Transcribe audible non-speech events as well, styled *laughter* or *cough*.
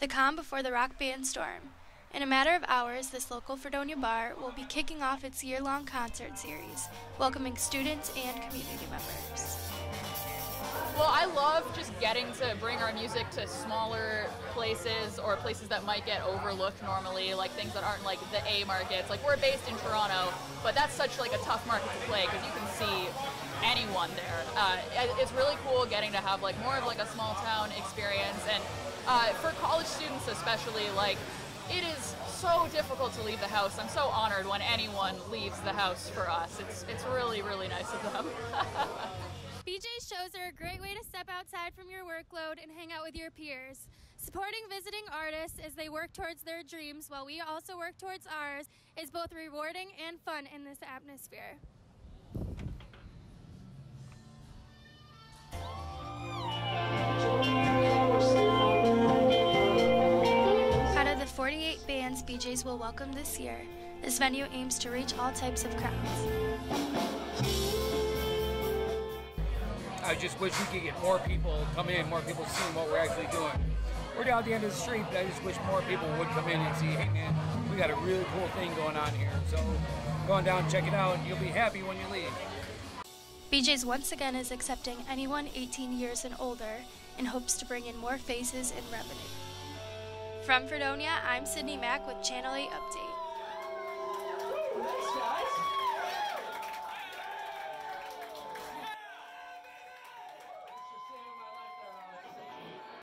the calm before the rock band storm. In a matter of hours, this local Fredonia bar will be kicking off its year long concert series, welcoming students and community members. Well, I love just getting to bring our music to smaller places or places that might get overlooked normally, like things that aren't like the A markets. Like we're based in Toronto, but that's such like a tough market to play because you can see anyone there. Uh, it's really cool getting to have like more of like a small town experience, and uh, for college students especially, like it is so difficult to leave the house. I'm so honored when anyone leaves the house for us. It's it's really really nice of them. *laughs* BJ's shows are a great way to step outside from your workload and hang out with your peers. Supporting visiting artists as they work towards their dreams while we also work towards ours is both rewarding and fun in this atmosphere. 48 bands BJ's will welcome this year, this venue aims to reach all types of crowds. I just wish we could get more people come in, more people seeing what we're actually doing. We're down at the end of the street, but I just wish more people would come in and see, hey man, we got a really cool thing going on here. So go on down, check it out, and you'll be happy when you leave. BJ's once again is accepting anyone 18 years and older and hopes to bring in more faces and revenue. From Fredonia, I'm Sydney Mack with Channel 8 Update. Guys.